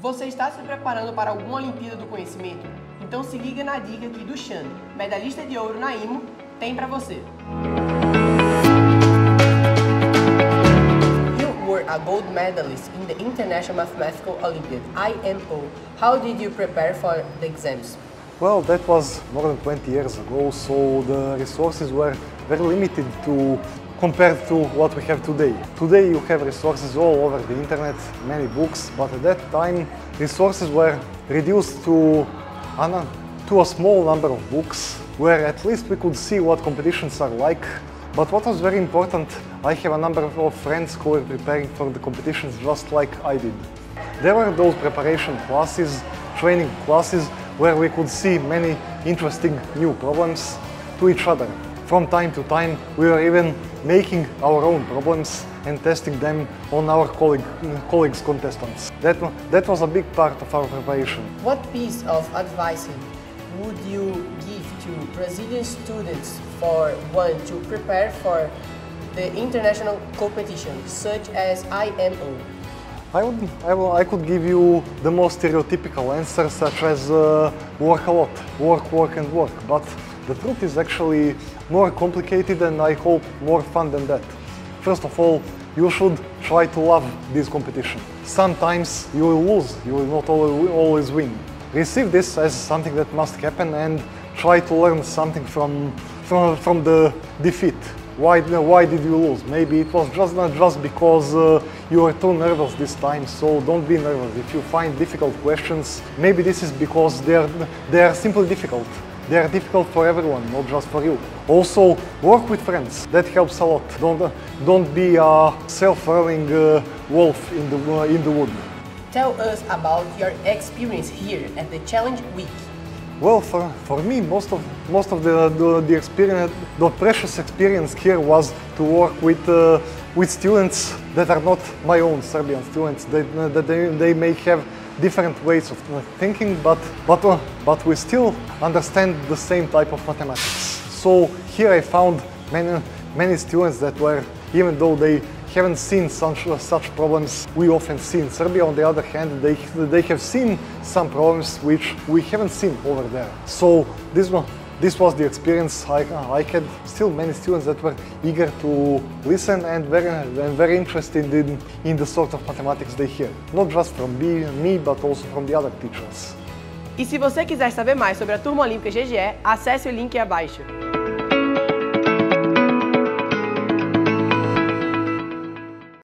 Você está se preparando para alguma Olimpíada do Conhecimento? Então se liga na dica aqui do Xande, medalhista de ouro na IMO, tem para você. You were a gold medalist in the International Mathematical Olympiad, IMO. How did you prepare for the exams? Well, that was more than 20 years ago, so the resources were very limited to compared to what we have today. Today you have resources all over the internet, many books, but at that time resources were reduced to, to a small number of books where at least we could see what competitions are like. But what was very important, I have a number of friends who were preparing for the competitions just like I did. There were those preparation classes, training classes, where we could see many interesting new problems to each other. From time to time, we were even making our own problems and testing them on our colleague, colleagues contestants. That, that was a big part of our preparation. What piece of advice would you give to Brazilian students for one to prepare for the international competition such as IMO? I, would, I, will, I could give you the most stereotypical answer such as uh, work a lot, work, work and work, but the truth is actually more complicated and I hope more fun than that. First of all, you should try to love this competition. Sometimes you will lose, you will not always win. Receive this as something that must happen and try to learn something from, from, from the defeat. Why, why did you lose? Maybe it was just not just because uh, you were too nervous this time, so don't be nervous. If you find difficult questions, maybe this is because they are, they are simply difficult. They are difficult for everyone, not just for you. Also, work with friends. That helps a lot. Don't, don't be a self-whirling uh, wolf in the, uh, in the wood. Tell us about your experience here at the Challenge Week. Well, for, for me, most of, most of the, the, the experience, the precious experience here was to work with, uh, with students that are not my own Serbian students, that, that they, they may have different ways of thinking, but, but, uh, but we still understand the same type of mathematics. So here I found many, many students that were, even though they haven't seen such, uh, such problems we often see in Serbia, on the other hand, they, they have seen some problems which we haven't seen over there. So this one, this was the experience I, I had. Still many students that were eager to listen and very, and very interested in, in the sort of mathematics they hear. Not just from me, but also from the other teachers. E se você quiser saber mais sobre a Turma Olímpica GGE, acesse o link abaixo.